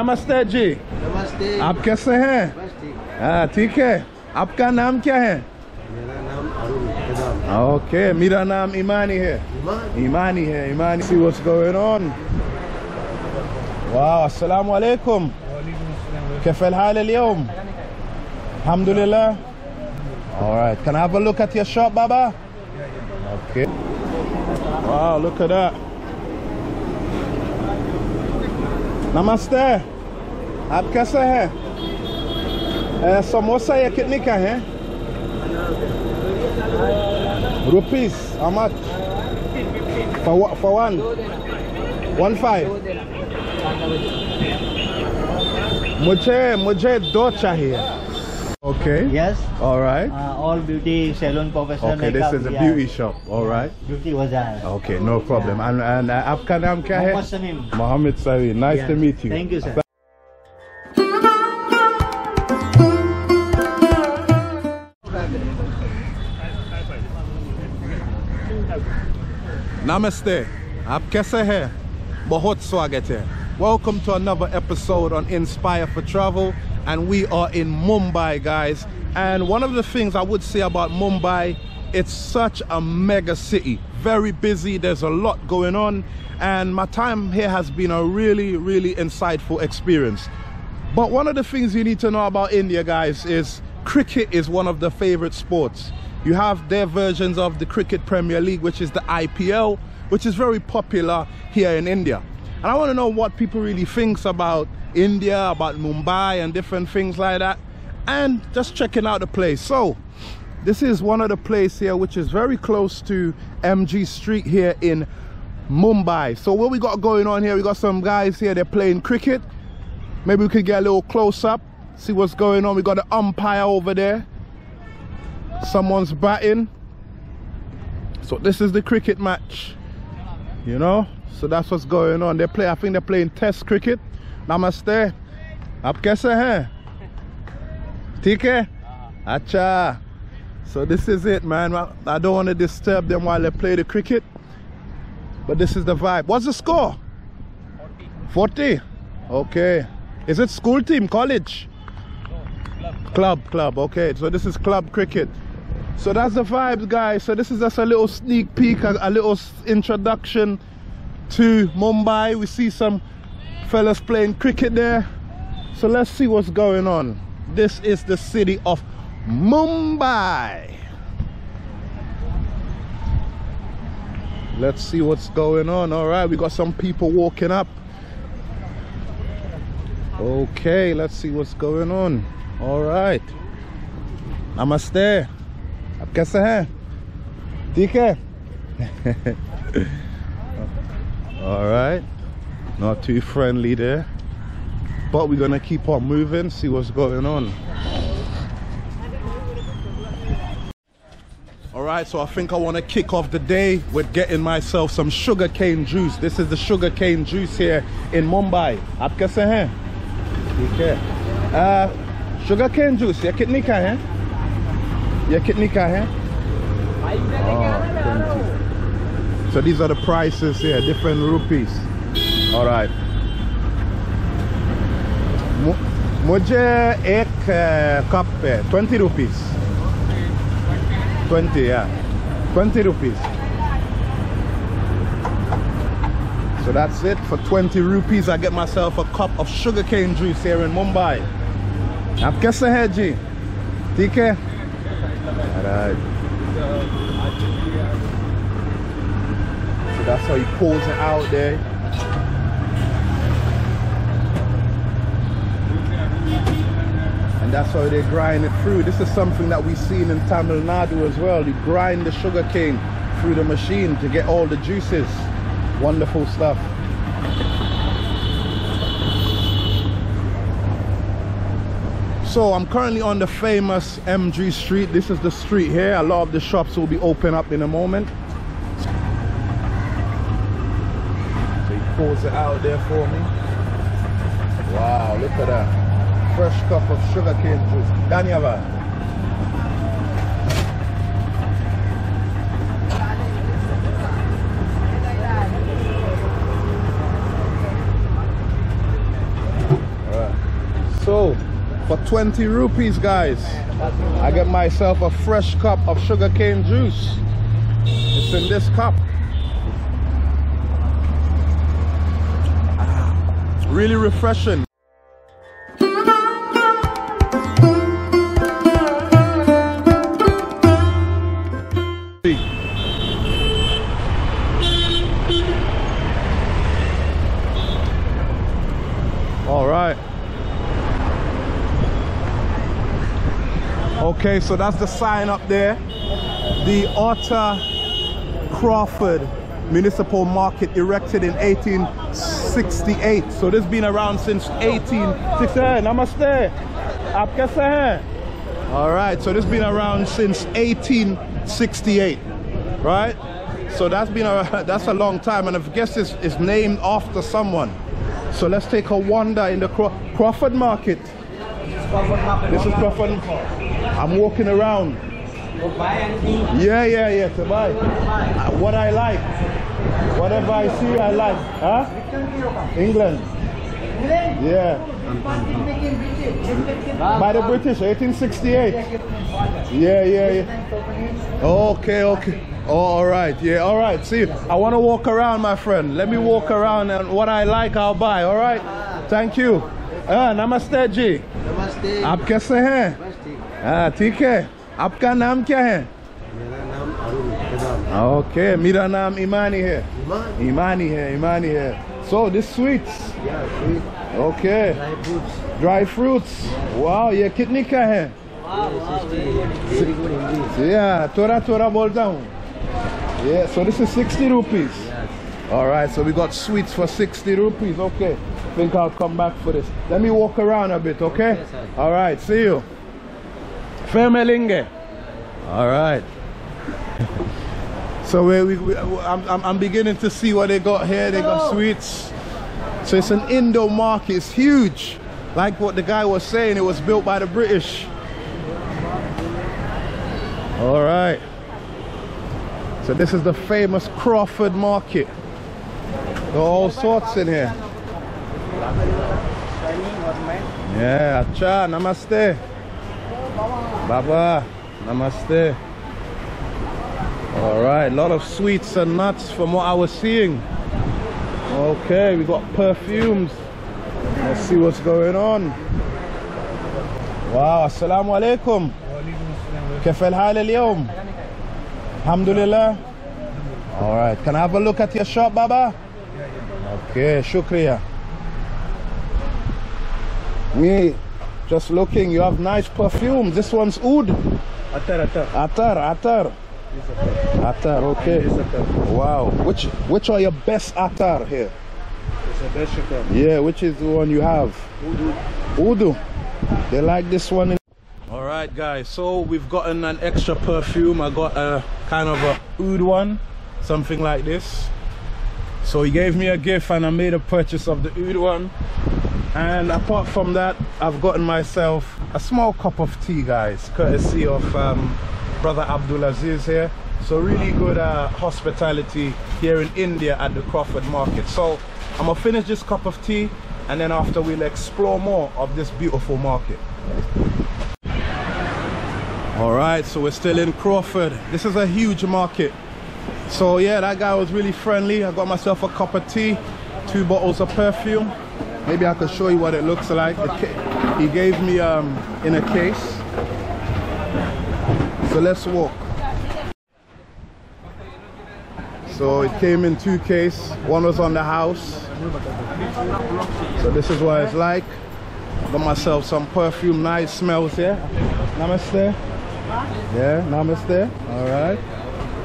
नमस्ते जी नमस्ते आप कैसे हैं बस ठीक हाँ ठीक है आपका नाम क्या है मेरा नाम अरुण कदम ओके मेरा नाम ईमानी है ईमान ईमानी है ईमानी see what's going on واو السلام عليكم كيف الحال اليوم الحمد لله alright can I have a look at your shop baba okay wow look at that नमस्ते आप कैसे हैं अ, समोसा ये कितने का है rupees how much for what for one one five मुझे मुझे दो चाहिए okay Yes. all right Uh, all beauty salon professional okay this makeup, is a yeah. beauty shop all right Beauty bazaar. okay no problem and and uh, आपका नाम क्या है Mohammed Samim. Mohammed Sawi nice Yeah. to meet you Thank you, sir. Namaste. Aap kaise hai? Bahut swagat hai. Welcome to another episode on Inspire for Travel and we are in Mumbai guys. And one of the things I would say about Mumbai, it's such a mega city. Very busy, there's a lot going on and my time here has been a really really insightful experience. But one of the things you need to know about India guys is cricket is one of the favorite sports you have their versions of the Cricket Premier League, which is the IPL, which is very popular here in India. And I want to know what people really thinks about India, about Mumbai and different things like that. And just checking out the place. So, this is one of the places here which is very close to MG Street here in Mumbai. So what we got going on here, we got some guys here, they're playing cricket. Maybe we could get a little close up, see what's going on. We got an umpire over there Someone's batting. So this is the cricket match. You know? So that's what's going on. They play, I think they're playing test cricket. Namaste. आप कैसे हैं? ठीक है? अच्छा. So this is it, man. I don't want to disturb them while they play the cricket. But this is the vibe. What's the score? 40. Okay. Is it school team, college? Club, club. Okay. So this is club cricket. So that's the vibes, guys. So this is just a little sneak peek, a, a little introduction to Mumbai. We see some fellas playing cricket there. So let's see what's going on. This is the city of Mumbai. Let's see what's going on. All right, we got some people walking up. Okay, let's see what's going on. All right. Namaste. आप कैसे हैं? ठीक है? All right. Not too friendly there. But we're gonna keep on moving, see what's going on. All right, so I think I want to kick off the day with getting myself some sugarcane juice. This is the sugarcane juice here in Mumbai. आप कैसे हैं? ठीक है. Uh, sugarcane juice, ये कितनी का है? ये कितनी का है? Oh, 20. So these are the prices here, different rupees. All right. मु- मुझे एक कप है 20 rupees 20 yeah 20 rupees so that's it for 20 rupees I get myself a cup of sugarcane juice here in Mumbai आप कैसे हैं जी ठीक है Alright. so that's how he pulls it out there and that's how they grind it through. This is something that we've seen in Tamil Nadu as well. You grind the sugar cane through the machine to get all the juices. Wonderful stuff. So I'm currently on the famous MG Street. This is the street here. A lot of the shops will be open up in a moment. So he pulls it out there for me. Wow, look at that. Fresh cup of sugarcane juice. Daniava. So, for 20 rupees, guys, I get myself a fresh cup of sugarcane juice. It's in this cup. Ah, really refreshing. Okay, so that's the sign up there. The Arthur Crawford Municipal Market erected in 1868. So this has been around since 1868. Namaste. All right, so this has been around since 1868, right? So that's been a that's a long time, and I guess it's, it's named after someone. So let's take a wander in the Craw- Crawford Market. This is Crawford. I'm walking around. Yeah, yeah, yeah, to buy. Uh, What I like. Whatever I see, I like. Huh? England. Yeah. By the British, 1868. Yeah, yeah, yeah. Okay, okay. Oh, all right. Yeah, all right. See, I want to walk around, my friend. Let me walk around, and what I like, I'll buy. All right. Thank you. Ah, namaste जी नमस्ते आप कैसे हैं बस ठीक हाँ ठीक है आपका नाम क्या है मेरा नाम अरुण कदम ओके मेरा नाम ईमानी है ईमान ईमानी है ईमानी है सो दिस स्वीट्स या sweet okay dry fruits dry fruits wow ये कितने का है वेरी गुड हिंदी या थोड़ा थोड़ा बोलता हूँ Yeah, so this is 60 rupees. All right, so we got sweets for 60 rupees. Okay, think I'll come back for this. Let me walk around a bit, okay? Yes, sir. All right, see you. Femelinge. All right. so we, we, we, I'm, I'm, I'm beginning to see what they got here. They got sweets. So it's an Indo market. It's huge. Like what the guy was saying, it was built by the British. All right. So this is the famous Crawford Market. There are all sorts in here. Yeah, acha, namaste. Baba, namaste. All right, a lot of sweets and nuts from what I was seeing. Okay, we got perfumes. Let's see what's going on. Wow, assalamu alaikum. كيف الحال اليوم؟ الحمد لله. All right, can I have a look at your shop, Baba? Okay, shukriya. Me, just looking, you have nice perfumes. This one's oud. Atar, atar. Atar, atar. Atar, okay. Wow. Which which are your best atar here? It's the best sugar. Yeah, which is the one you have? Udu. They like this one. All right, guys. So we've gotten an extra perfume. I got a kind of a oud one, something like this. So he gave me a gift, and I made a purchase of the oud one. And apart from that, I've gotten myself a small cup of tea, guys, courtesy of um, brother Abdulaziz here. So really good uh, hospitality here in India at the Crawford Market. So I'm gonna finish this cup of tea, and then after we'll explore more of this beautiful market. All right, so we're still in Crawford. This is a huge market. So yeah, that guy was really friendly. I got myself a cup of tea, two bottles of perfume. Maybe I could show you what it looks like. The ca- He gave me um, in a case. So let's walk. So it came in two cases. One was on the house. So this is what it's like. Got myself some perfume, nice smells here. Namaste. Yeah, namaste. All right.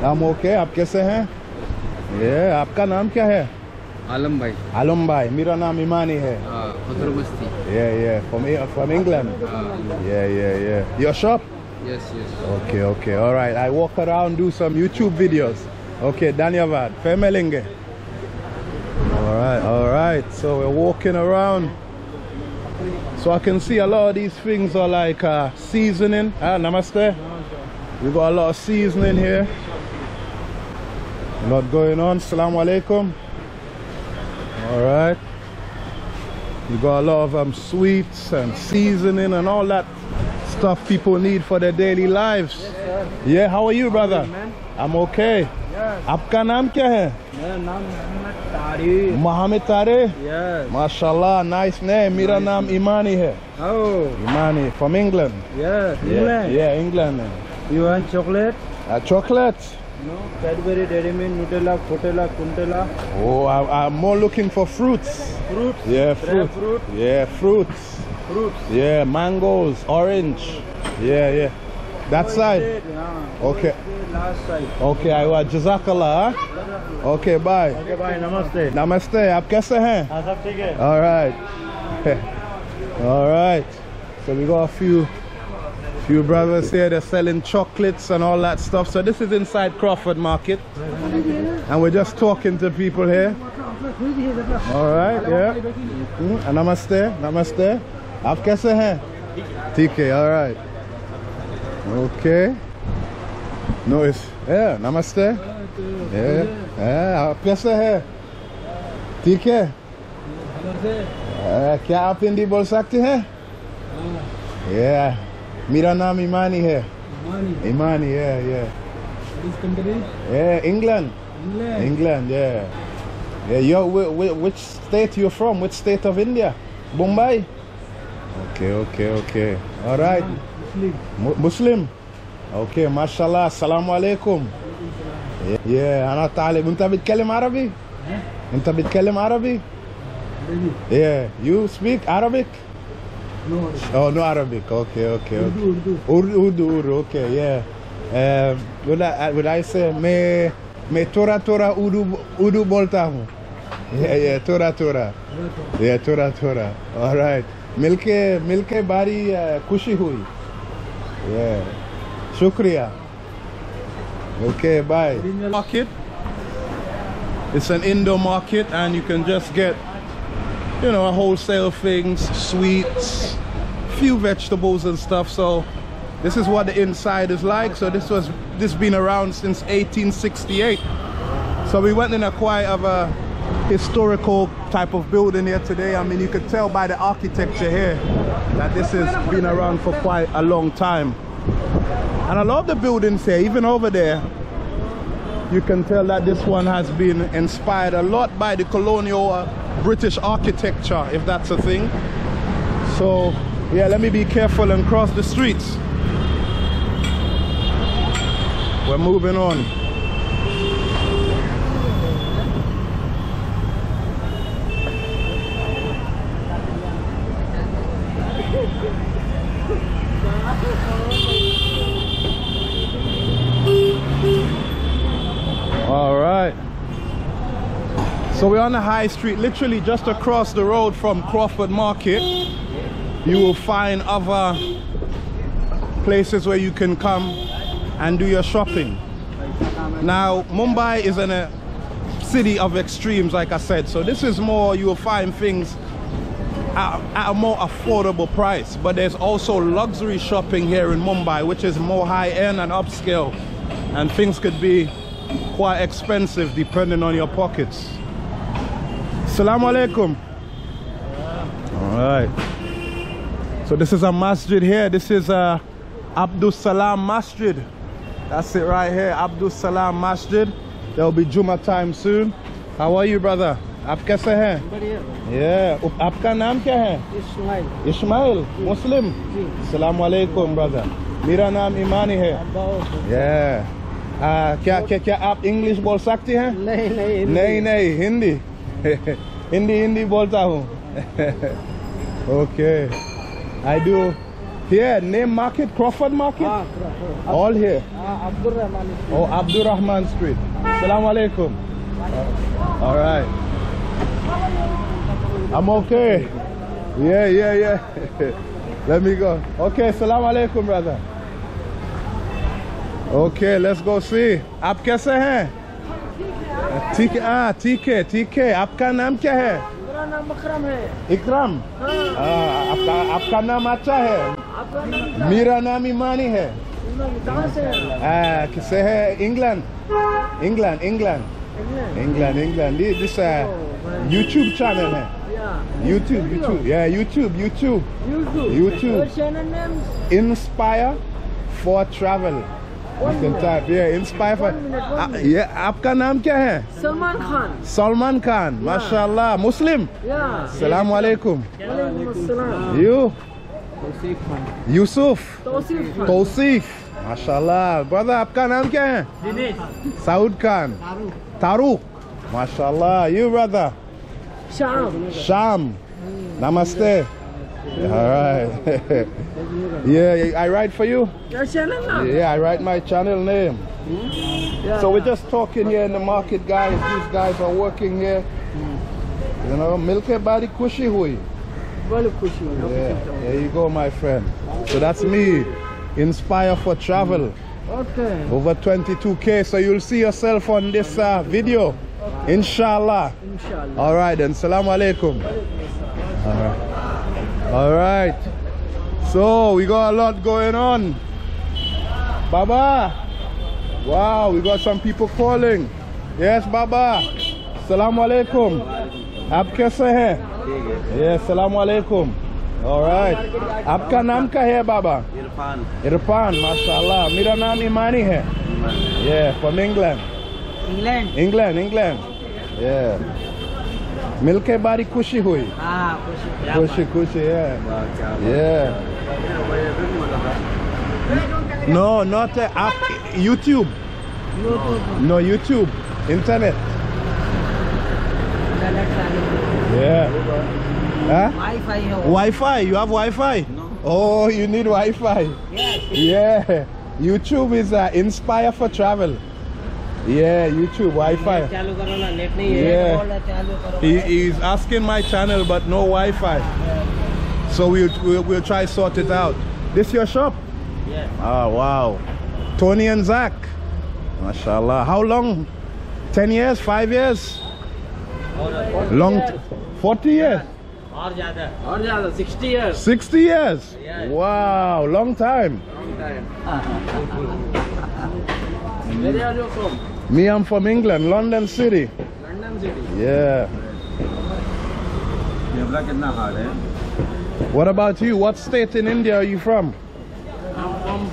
I'm okay. आप कैसे हैं? Yeah, आपका नाम क्या है? आलम भाई आलम भाई. मेरा नाम ईमानी है. हजर मस्ती Yeah, yeah. From from England. Yeah, yeah, yeah. Your shop? Yes yes Okay, okay. All right. I walk around, do some YouTube videos. Okay, Danyavad. Femelinge. All right, all right. So we're walking around. So I can see a lot of these things are like uh, seasoning. Ah, namaste. We got a lot of seasoning here. A lot going on. Assalamu alaikum. All right. You got a lot of um, sweets and seasoning and all that stuff people need for their daily lives. Yeah, how are you, brother? I'm okay. Yes. आपका नाम क्या है मेरा नाम मोहम्मद तारिक मोहम्मद तारे Yes. माशाल्लाह nice name मेरा नाम ईमानी है Oh. ईमानी from England Yes. yeah, England. yeah England You No, Cadbury Dairy Milk, Nutella, Cutella, Kuntella. Oh, I, am more looking for fruits. Fruits? Yeah, fruit. fruit. Yeah, fruits. Fruits? Yeah, mangoes, orange. Yeah, yeah. That side? Okay. Last side. Okay, I want Jazakallah. Huh? Okay, bye. Okay, bye. Namaste. Namaste. Aap kaise hain? All right. All right. So we got a few few brothers here they're selling chocolates and all that stuff so this is inside crawford market and we're just talking to people here all right yeah Mm, namaste namaste आप कैसे हैं ठीक है all right okay no it's yeah namaste yeah yeah आप कैसे हैं ठीक है आ, क्या आप हिंदी बोल सकते हैं yeah मेरा नाम ईमानी है ईमानी yeah yeah yeah England England yeah yeah you're whi- whi- which state you from which state of India Mumbai okay okay okay all right Mu- Muslim okay mashallah assalamu alaikum yeah, yeah أنا طالب أنت بتتكلم عربي أنت بتتكلم عربي Yeah, you speak Arabic? No. Oh, no Arabic. Okay, okay, okay. Urdu, Urdu, Urdu. Okay, yeah. Um, would I would I say me me Tora Tora Urdu Urdu bolta hu? Yeah, yeah, Tora Tora. Yeah, Tora Tora. All right. मिलके मिलके बारी uh, खुशी हुई. Yeah. शुक्रिया. Okay, bye. Market. It's an indoor market and you can just get you know, wholesale things, sweets, few vegetables and stuff. So this is what the inside is like. So this was this been around since 1868. So we went in a quite of a historical type of building here today. I mean, you could tell by the architecture here that this has been around for quite a long time. And I love the buildings here, even over there. You can tell that this one has been inspired a lot by the colonial uh, British architecture, if that's a thing. So, yeah, let me be careful and cross the streets. We're moving on. All right. So we're on the high street, literally just across the road from Crawford Market. You will find other places where you can come and do your shopping. Now, Mumbai is in a city of extremes, like I said. So this is more, you will find things at, at a more affordable price. But there's also luxury shopping here in Mumbai, which is more high end and upscale. And things could be quite expensive depending on your pockets. Assalamu alaikum. All right. So this is a masjid here. This is a Abdul Salam Masjid. That's it right here, Abdul Salam Masjid. There will be Juma time soon. How are you, brother? आप कैसे हैं? बढ़िया Yeah. उप- आपका नाम क्या है? इस्माइल इस्माइल मुस्लिम सलाम वालेकुम ब्रदर मेरा नाम ईमानी है yeah. आ, क्या क्या क्या आप इंग्लिश बोल सकते हैं नहीं नहीं नहीं नहीं हिंदी हिंदी हिंदी बोलता हूँ okay I do here name market Crawford market all here Abdul Rahman oh Abdul Rahman Street Assalamu alaikum all right I'm okay yeah yeah yeah let me go okay Assalamu alaikum brother okay let's go see आप कैसे हैं ठीक है हाँ ठीक है ठीक है। आपका नाम क्या है? मेरा नाम अकरम है। इकराम? हाँ, आपका आपका नाम अच्छा है? आपका नाम मेरा नाम ईमानी है। कहाँ से किसे है? England. England England. England. England ये दिस यूट्यूब चैनल है। या। Yeah. YouTube, YouTube. Yeah, YouTube, YouTube. YouTube. YouTube. Your channel name? Inspire for travel. ये ah, आपका नाम क्या है? सलमान खान। सलमान खान माशाल्लाह मुस्लिम। सलाम। वालेकुम यू यूसुफ। तौसीफ माशाल्लाह। ब्रदर आपका नाम क्या है? साउद खान। तारुक। माशाल्लाह। यू ब्रदर शाम। शाम। नमस्ते। All right. yeah, I write for you? Your channel name? Yeah, I write my channel name. Yeah. So we're just talking here in the market, guys. These guys are working here. You know, milke body kushi hui. Yeah, there you go, my friend. So that's me, Inspire for Travel. Okay. Over 22K, so you'll see yourself on this uh, video. Okay. Inshallah. Inshallah. All right, then. Salaam alaikum. All right All right. So we got a lot going on. Baba. Wow, we got some people calling. Yes, Baba. Salaam alaikum. आप कैसे हैं? Yes, salaam alaikum. All right. आपका नाम क्या है बाबा? इरफान इरफान माशाल्लाह मेरा नाम ईमानी है yeah from England England. England England yeah मिलके बारी खुशी हुई Ah, खुशी. खुशी खुशी yeah yeah no not uh, app YouTube no YouTube internet yeah huh? Wi-Fi. Wi-Fi you have Wi-Fi oh you need Wi-Fi Yes. Yeah, YouTube is uh, Inspire for Travel. Yeah, YouTube, Wi-Fi. Yeah. He, he's asking my channel, but no Wi-Fi. So we'll, we'll, we'll try sort it out. This your shop? Yeah. Oh, wow. Tony and Zach. Mashallah. How long? 10 years? 5 years? long 40 years? Or jada. Or jada. 60 years. 60 years? Wow, long time. Long time. Where are you from? Me, I'm from England, London City. London City? Yeah. What about you? What state in India are you from? I'm from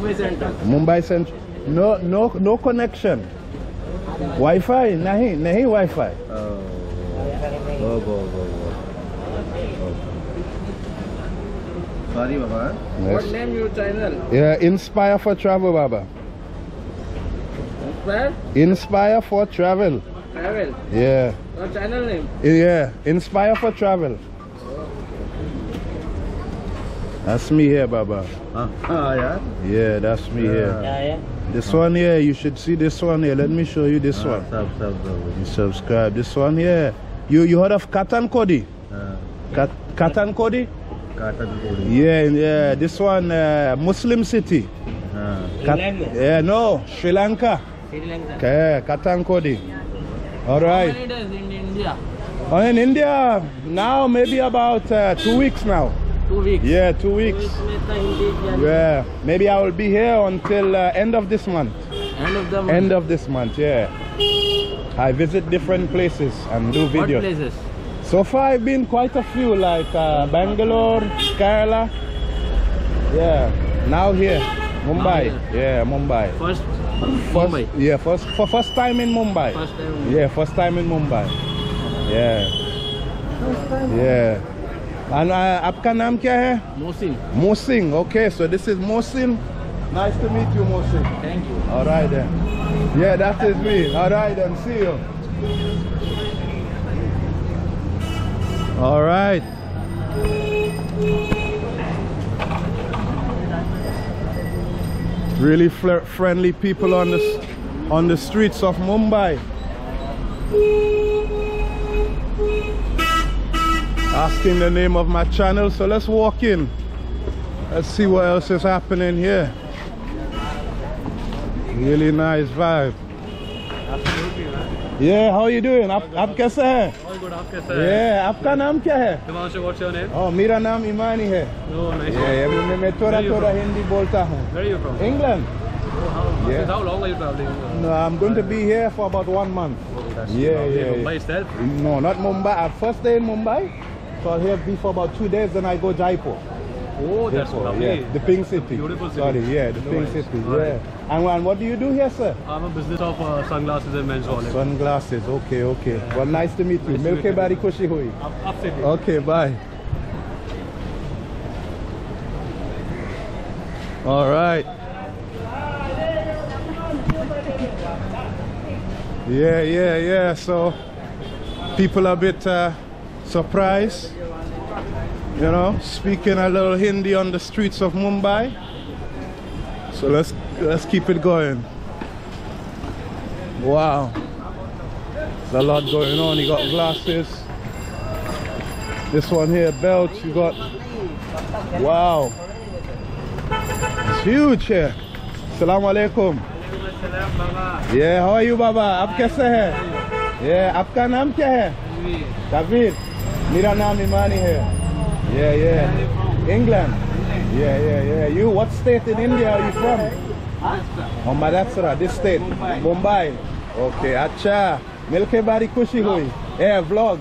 Mumbai Central. Mumbai Central. No, no, no connection. Wi-Fi? Nahi, nahi Wi-Fi. Oh. Oh, oh, oh, oh. Sorry, Baba. Yes. What name your channel? Yeah, Inspire for Travel, Baba. Where? Inspire for Travel. Travel? Yeah. Your channel name? Yeah, Inspire for Travel. That's me here, Baba. Uh, uh, yeah? Yeah, that's me yeah. here. Yeah, yeah. This one here, you should see this one here. Let me show you this uh, one. Sub, sub, sub. You subscribe. This one here. You you heard of Kattankudy? Uh, Kat Kattankudy? Katan Cody. Yeah, yeah. This one, uh, Muslim City. Uh, Kat Yeah, no, Sri Lanka. Okay, Kattankudy. All right. How many days in India? Oh, in India, now maybe about uh, two weeks now. Two weeks? Yeah, two weeks. Two weeks yeah, maybe I will be here until uh, end of this month. End of the month? End of this month, yeah. I visit different places and do videos. What places? So far I've been quite a few, like uh, Bangalore, Kerala. Yeah, now here, Mumbai. Now here. Yeah, Mumbai. First First, Mumbai Yeah, first for first time in Mumbai. first time Yeah, first time in Mumbai. Yeah. Yeah. And uh, आपका नाम क्या है? Mosin Mohsin. Okay, so this is Mohsin. Nice to meet you, Mohsin. thank you All right then. Yeah, that is me. All right then. See you. All right. Really friendly people on the, on the streets of Mumbai. Asking the name of my channel, so let's walk in. Let's see what else is happening here. Really nice vibe. Yeah, how are you doing? Ab, ab? Good, आप कैसे हैं? ये आपका नाम क्या है? Himanshu, what's your name? Oh, मेरा नाम इमानी है. Nice. Yeah, yeah, मैं थोड़ा थोड़ा हिंदी बोलता हूँ. Where are you from? England. Yeah. How long are you traveling? Uh, No, I'm going to be here for about one month. Oh, Yeah, yeah. yeah. Mumbai itself? No, not Mumbai. Our first day in Mumbai. So I'll here be for about two days, then I go Jaipur. Oh, that's lovely. yeah. The Pink City. Beautiful city. Sorry, yeah, the Pink Nice. City. Right. Yeah. And, and what do you do here, sir? I'm a business of uh, sunglasses and men's wallet. Sunglasses. Okay, okay. Well, nice to meet you. Nice Milke bari kushi hui. Up. Okay, bye. All right. Yeah, yeah, yeah. So people are a bit uh, surprised You know, speaking a little Hindi on the streets of Mumbai. So let's let's keep it going. Wow. There's a lot going on. You got glasses. This one here, belt, you got. Wow. It's huge here. Assalamu alaikum. Yeah, how are you, Baba? आप कैसे हैं? Yeah, आपका नाम क्या है? David. मेरा नाम Imani है. Yeah, yeah. England. Yeah, yeah, yeah. You, what state in India are you from? Huh? Oh, Maharashtra, this state. Mumbai. Okay, acha. Milke bari kushi hui. Yeah, vlog.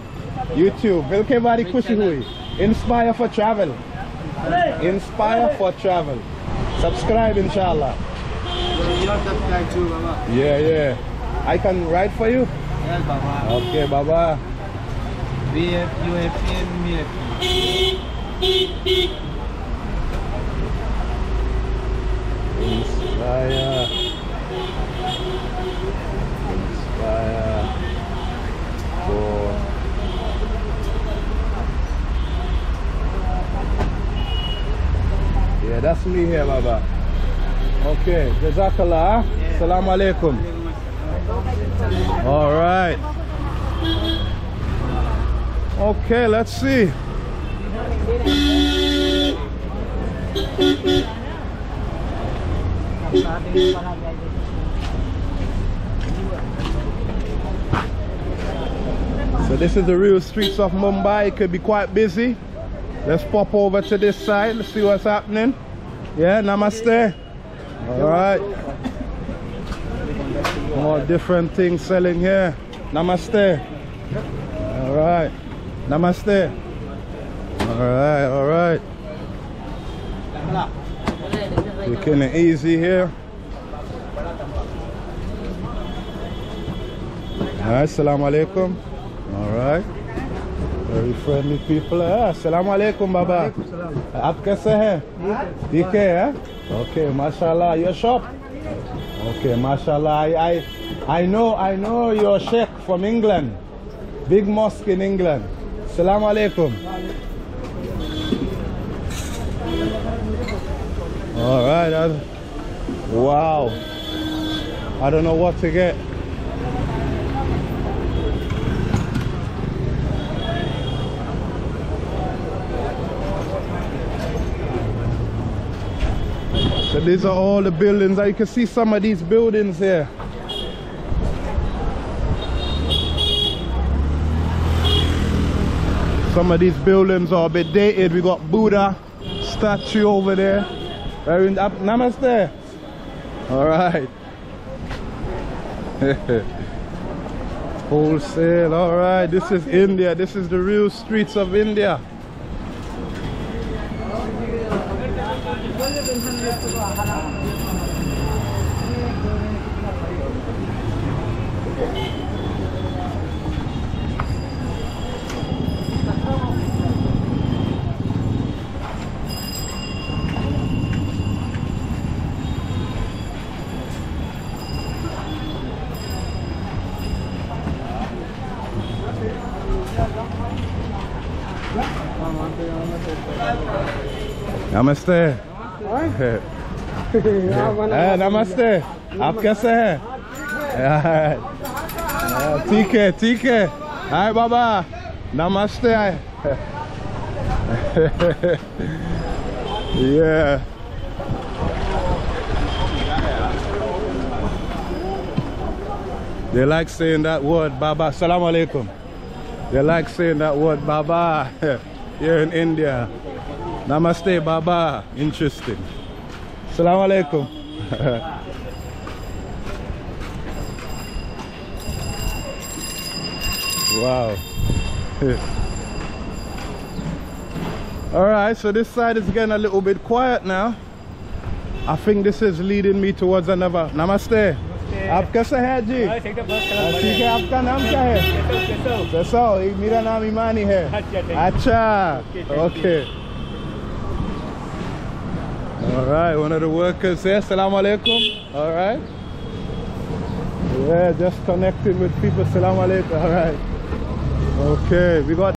YouTube. Milke bari kushi hui. Inspire for travel. Inspire for travel. Subscribe, inshallah. Yeah, yeah. I can write for you? Yes, Baba. Okay, Baba. UFN, MF. Inspire. Inspire. Yeah, that's me here, Baba. Okay, Jazakallah. Assalamu alaikum. All right. Okay, let's see. So this is the real streets of Mumbai. It could be quite busy. Let's pop over to this side. Let's see what's happening. Yeah, namaste. All right. More different things selling here. Namaste. All right. Namaste. All right, all right. Taking it easy here. All right, assalamu alaikum. All right. Very friendly people. Ah, assalamu alaikum, Baba. आप कैसे हैं ठीक है हाँ? Okay, mashallah. Your shop? Okay, mashallah. I, I, I know, I know your sheikh from England. Big mosque in England. Assalamu alaikum. All right. I- wow. I don't know what to get. So these are all the buildings. You can see some of these buildings here. Some of these buildings are a bit dated. We got Buddha statue over there. Very up. Namaste. All right. Wholesale. All right. This is India. This is the real streets of India. नमस्ते हाँ, नमस्ते आप कैसे हैं हाँ, हाँ, ठीक है ठीक है हाय बाबा नमस्ते yeah they like saying that word baba salam alaikum they like saying that word baba here in india Namaste, Baba. Interesting. Assalamu alaikum. wow. Alright, so this side is getting a little bit quiet now. I think this is leading me towards another. Namaste. आप कैसे हैं जी ठीक है आपका नाम क्या है ससो मेरा नाम ईमानी है अच्छा okay all right one of the workers there salam alaikum. All right. Yeah just connecting with people. Salam alaikum. All right. Okay we got